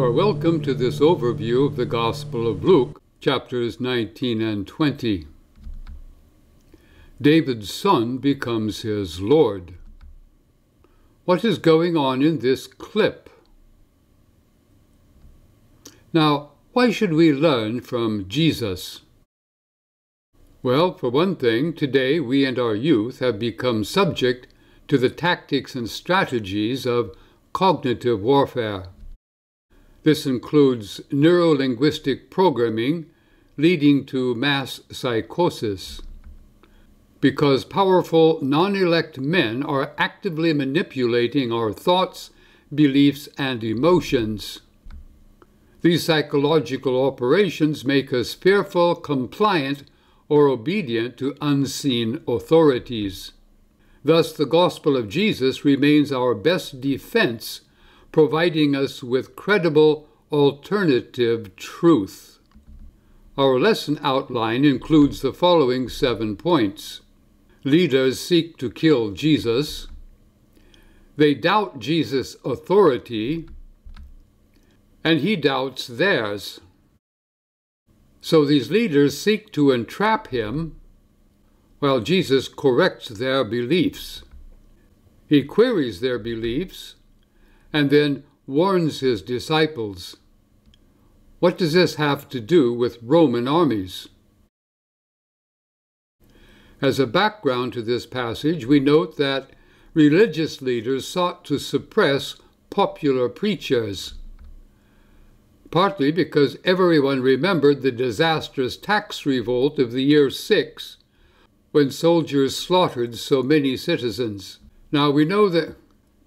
You are welcome to this overview of the Gospel of Luke, chapters 19 and 20. David's son becomes his Lord. What is going on in this clip? Now, why should we learn from Jesus? Well, for one thing, today we and our youth have become subject to the tactics and strategies of cognitive warfare. This includes neurolinguistic programming leading to mass psychosis. Because powerful non elect men are actively manipulating our thoughts, beliefs, and emotions. These psychological operations make us fearful, compliant, or obedient to unseen authorities. Thus, the gospel of Jesus remains our best defense providing us with credible alternative truth. Our lesson outline includes the following seven points. Leaders seek to kill Jesus. They doubt Jesus' authority, and he doubts theirs. So these leaders seek to entrap him, while Jesus corrects their beliefs. He queries their beliefs and then warns his disciples. What does this have to do with Roman armies? As a background to this passage, we note that religious leaders sought to suppress popular preachers, partly because everyone remembered the disastrous tax revolt of the year 6, when soldiers slaughtered so many citizens. Now we know that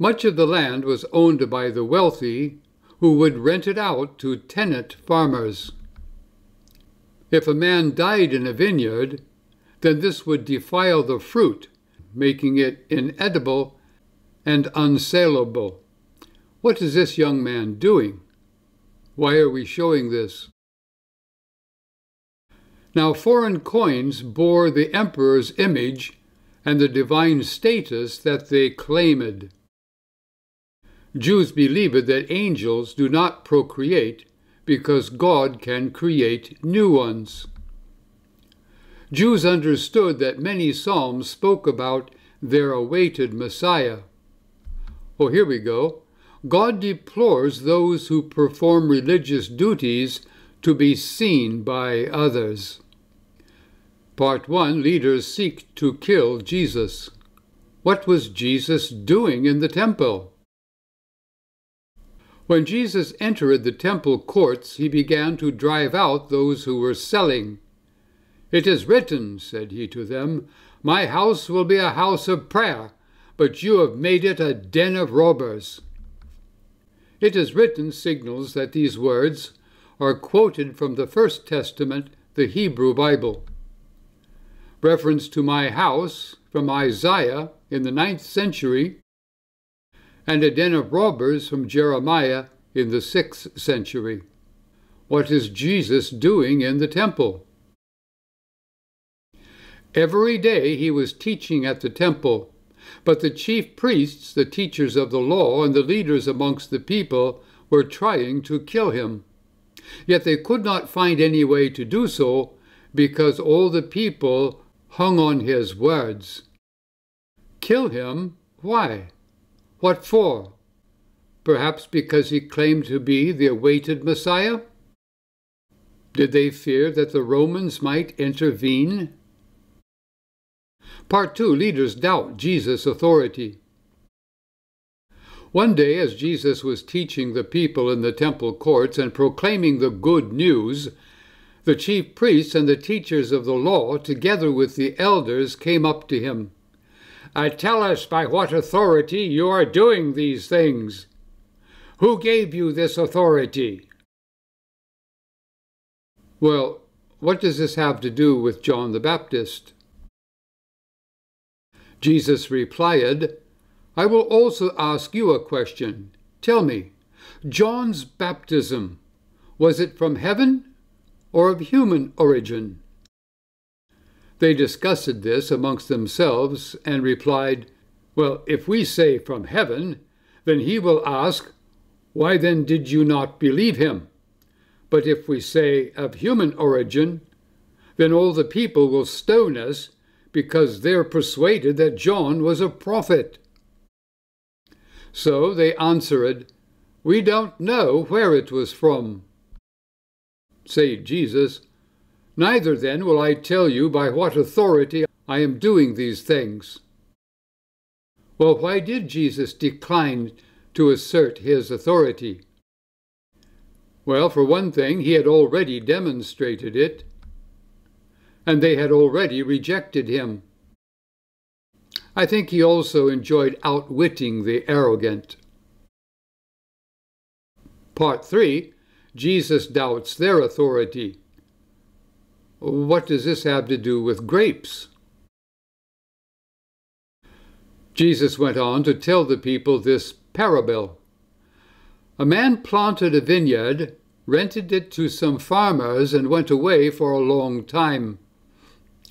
much of the land was owned by the wealthy, who would rent it out to tenant farmers. If a man died in a vineyard, then this would defile the fruit, making it inedible and unsaleable. What is this young man doing? Why are we showing this? Now, foreign coins bore the emperor's image and the divine status that they claimed. Jews believed that angels do not procreate because God can create new ones. Jews understood that many Psalms spoke about their awaited Messiah. Oh, here we go. God deplores those who perform religious duties to be seen by others. Part 1 Leaders seek to kill Jesus. What was Jesus doing in the temple? When Jesus entered the temple courts, he began to drive out those who were selling. It is written, said he to them, My house will be a house of prayer, but you have made it a den of robbers. It is written signals that these words are quoted from the First Testament, the Hebrew Bible. Reference to my house from Isaiah in the ninth century and a den of robbers from Jeremiah in the sixth century. What is Jesus doing in the temple? Every day he was teaching at the temple, but the chief priests, the teachers of the law, and the leaders amongst the people were trying to kill him. Yet they could not find any way to do so because all the people hung on his words. Kill him? Why? What for? Perhaps because he claimed to be the awaited Messiah? Did they fear that the Romans might intervene? Part 2 Leaders doubt Jesus' authority. One day, as Jesus was teaching the people in the temple courts and proclaiming the good news, the chief priests and the teachers of the law, together with the elders, came up to him. Uh, tell us by what authority you are doing these things. Who gave you this authority? Well, what does this have to do with John the Baptist? Jesus replied, I will also ask you a question. Tell me, John's baptism, was it from heaven or of human origin? They discussed this amongst themselves and replied, Well, if we say from heaven, then he will ask, Why then did you not believe him? But if we say of human origin, then all the people will stone us because they're persuaded that John was a prophet. So they answered, We don't know where it was from. Say Jesus, Neither then will I tell you by what authority I am doing these things. Well, why did Jesus decline to assert his authority? Well, for one thing, he had already demonstrated it, and they had already rejected him. I think he also enjoyed outwitting the arrogant. Part 3 Jesus doubts their authority. What does this have to do with grapes? Jesus went on to tell the people this parable. A man planted a vineyard, rented it to some farmers, and went away for a long time.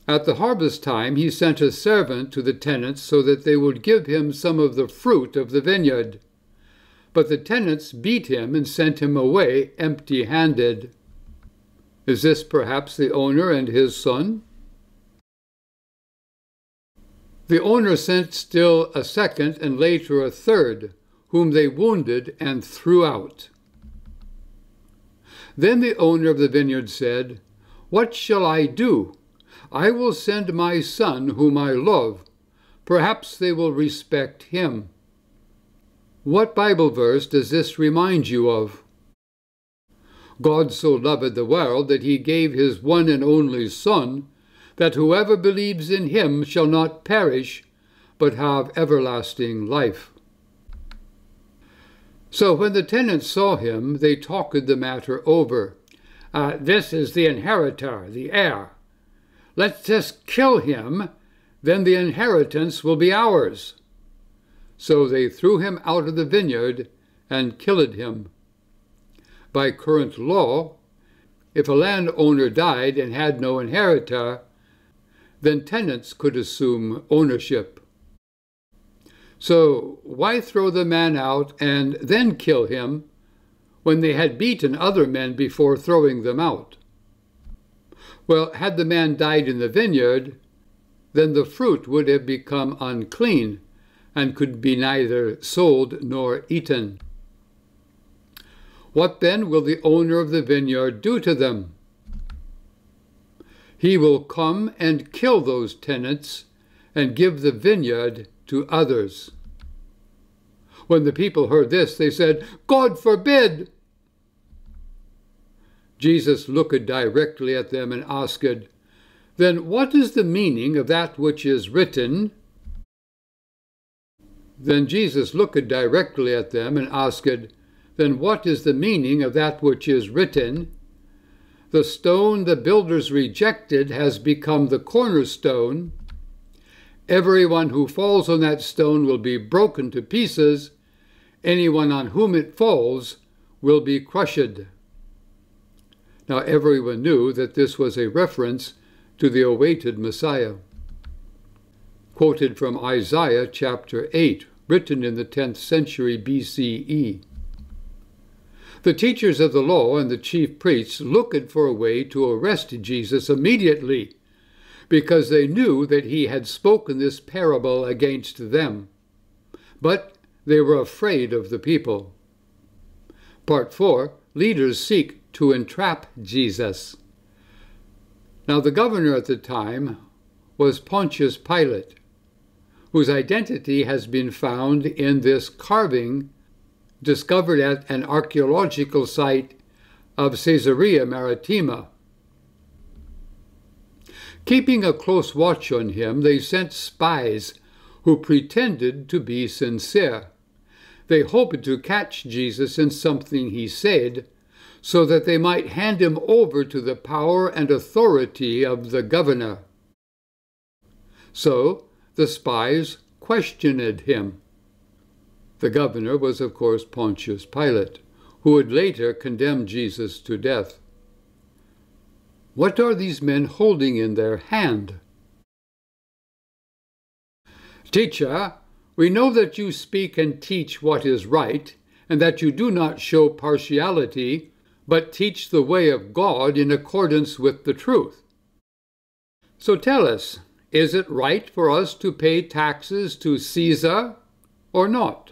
At the harvest time, he sent a servant to the tenants so that they would give him some of the fruit of the vineyard. But the tenants beat him and sent him away empty handed. Is this perhaps the owner and his son? The owner sent still a second and later a third, whom they wounded and threw out. Then the owner of the vineyard said, What shall I do? I will send my son, whom I love. Perhaps they will respect him. What Bible verse does this remind you of? God so loved the world that he gave his one and only Son, that whoever believes in him shall not perish, but have everlasting life. So when the tenants saw him, they talked the matter over. Uh, this is the inheritor, the heir. Let's just kill him, then the inheritance will be ours. So they threw him out of the vineyard and killed him. By current law, if a landowner died and had no inheritor, then tenants could assume ownership. So why throw the man out and then kill him when they had beaten other men before throwing them out? Well, had the man died in the vineyard, then the fruit would have become unclean and could be neither sold nor eaten. What then will the owner of the vineyard do to them? He will come and kill those tenants and give the vineyard to others. When the people heard this, they said, God forbid! Jesus looked directly at them and asked, Then what is the meaning of that which is written? Then Jesus looked directly at them and asked, Then what is the meaning of that which is written? The stone the builders rejected has become the cornerstone. Everyone who falls on that stone will be broken to pieces. Anyone on whom it falls will be crushed. Now everyone knew that this was a reference to the awaited Messiah. Quoted from Isaiah chapter 8, written in the 10th century BCE. The teachers of the law and the chief priests looked for a way to arrest Jesus immediately because they knew that he had spoken this parable against them. But they were afraid of the people. Part 4 Leaders seek to entrap Jesus. Now, the governor at the time was Pontius Pilate, whose identity has been found in this carving discovered at an archaeological site of Caesarea Maritima. Keeping a close watch on him, they sent spies who pretended to be sincere. They hoped to catch Jesus in something he said so that they might hand him over to the power and authority of the governor. So the spies questioned him. The governor was, of course, Pontius Pilate, who would later condemn Jesus to death. What are these men holding in their hand? Teacher, we know that you speak and teach what is right, and that you do not show partiality, but teach the way of God in accordance with the truth. So tell us, is it right for us to pay taxes to Caesar or not?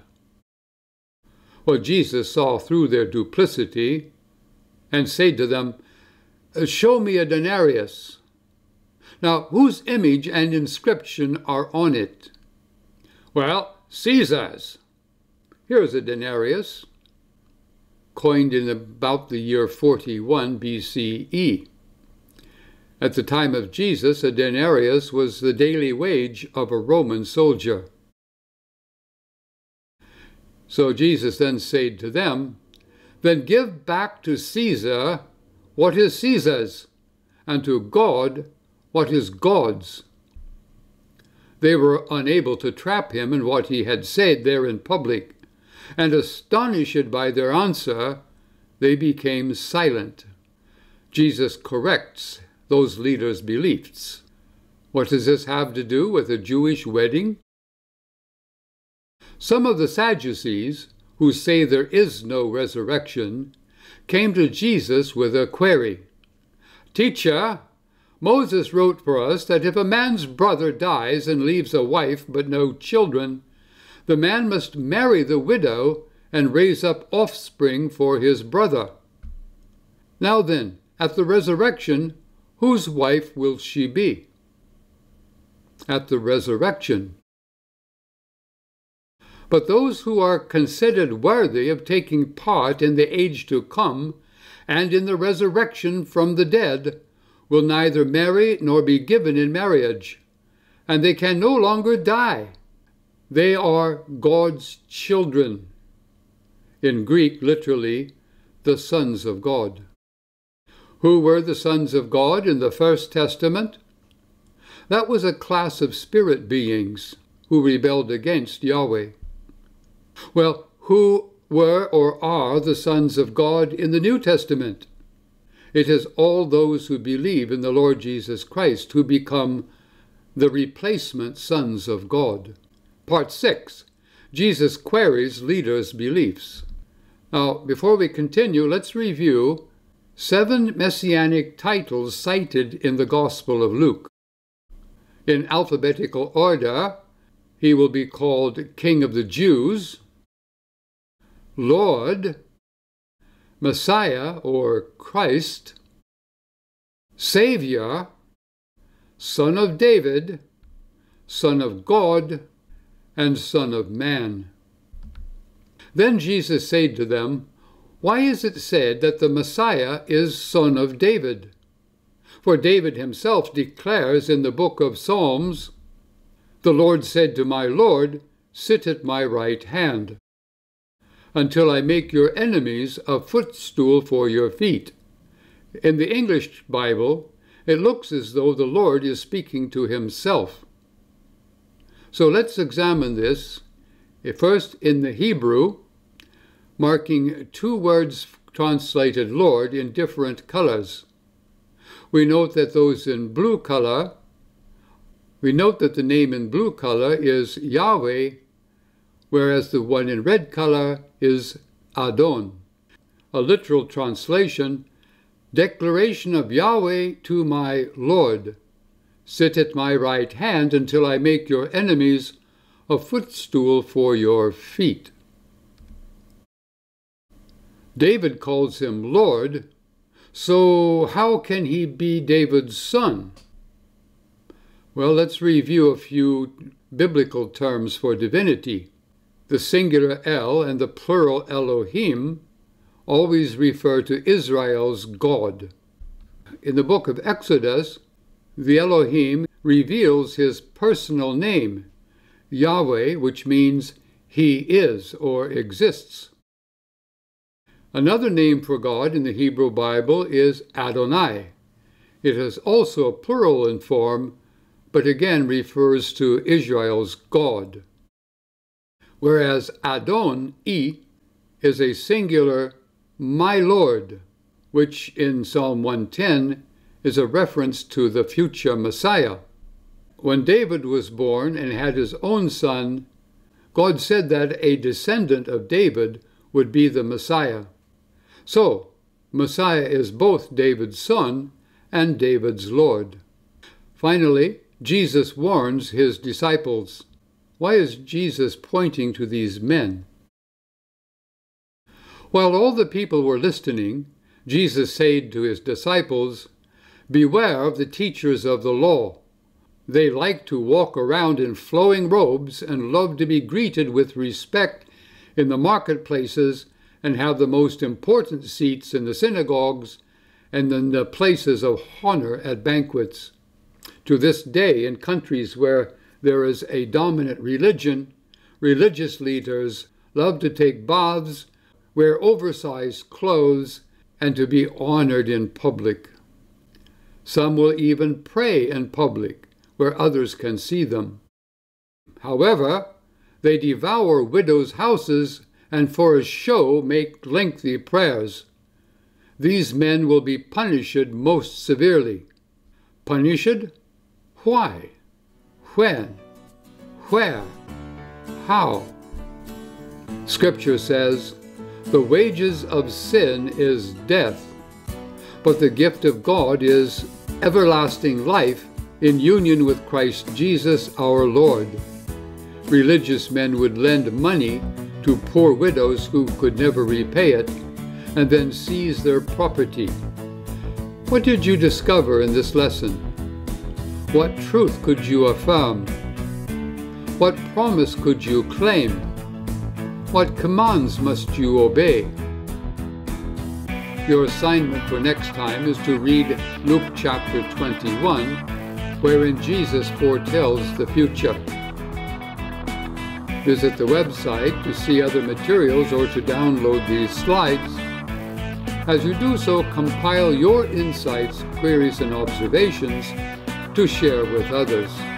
Well, Jesus saw through their duplicity and said to them, Show me a denarius. Now, whose image and inscription are on it? Well, Caesar's. Here's a denarius, coined in about the year 41 BCE. At the time of Jesus, a denarius was the daily wage of a Roman soldier. So Jesus then said to them, Then give back to Caesar what is Caesar's, and to God what is God's. They were unable to trap him in what he had said there in public and astonished by their answer, they became silent. Jesus corrects those leaders' beliefs. What does this have to do with a Jewish wedding? Some of the Sadducees, who say there is no resurrection, came to Jesus with a query. Teacher, Moses wrote for us that if a man's brother dies and leaves a wife but no children, the man must marry the widow and raise up offspring for his brother. Now then, at the resurrection, whose wife will she be? At the resurrection. But those who are considered worthy of taking part in the age to come and in the resurrection from the dead will neither marry nor be given in marriage, and they can no longer die they are God's children. In Greek, literally, the sons of God. Who were the sons of God in the First Testament? That was a class of spirit beings who rebelled against Yahweh. Well, who were or are the sons of God in the New Testament? It is all those who believe in the Lord Jesus Christ who become the replacement sons of God. Part 6 Jesus queries leaders' beliefs. Now, before we continue, let's review seven messianic titles cited in the Gospel of Luke. In alphabetical order, he will be called King of the Jews, Lord, Messiah or Christ, Savior, Son of David, Son of God, and Son of Man. Then Jesus said to them, Why is it said that the Messiah is Son of David? For David himself declares in the book of Psalms, The Lord said to my Lord, Sit at my right hand, until I make your enemies a footstool for your feet. In the English Bible, it looks as though the Lord is speaking to himself. So let's examine this eh, first in the Hebrew, marking two words translated Lord in different colors. We note that those in blue color, we note that the name in blue color is Yahweh, whereas the one in red color is Adon. A literal translation, declaration of Yahweh to my Lord. Sit at my right hand until I make your enemies a footstool for your feet. David calls him Lord, so how can he be David's son? Well, let's review a few biblical terms for divinity. The singular El and the plural Elohim always refer to Israel's God. In the book of Exodus, the Elohim reveals his personal name, Yahweh, which means he is or exists. Another name for God in the Hebrew Bible is Adonai. It is also a plural in form, but again refers to Israel's God. Whereas Adon, E, is a singular my Lord, which in Psalm 110 is a reference to the future Messiah. When David was born and had his own son, God said that a descendant of David would be the Messiah. So, Messiah is both David's son and David's Lord. Finally, Jesus warns his disciples. Why is Jesus pointing to these men? While all the people were listening, Jesus said to his disciples, Beware of the teachers of the law. They like to walk around in flowing robes and love to be greeted with respect in the marketplaces and have the most important seats in the synagogues and in the places of honor at banquets. To this day, in countries where there is a dominant religion, religious leaders love to take baths, wear oversized clothes, and to be honored in public. Some will even pray in public, where others can see them. However, they devour widows' houses and for a show make lengthy prayers. These men will be punished most severely. Punished? Why? When? Where? How? Scripture says, The wages of sin is death, but the gift of God is everlasting life in union with Christ Jesus our Lord. Religious men would lend money to poor widows who could never repay it, and then seize their property. What did you discover in this lesson? What truth could you affirm? What promise could you claim? What commands must you obey? Your assignment for next time is to read Luke chapter 21, wherein Jesus foretells the future. Visit the website to see other materials or to download these slides. As you do so, compile your insights, queries, and observations to share with others.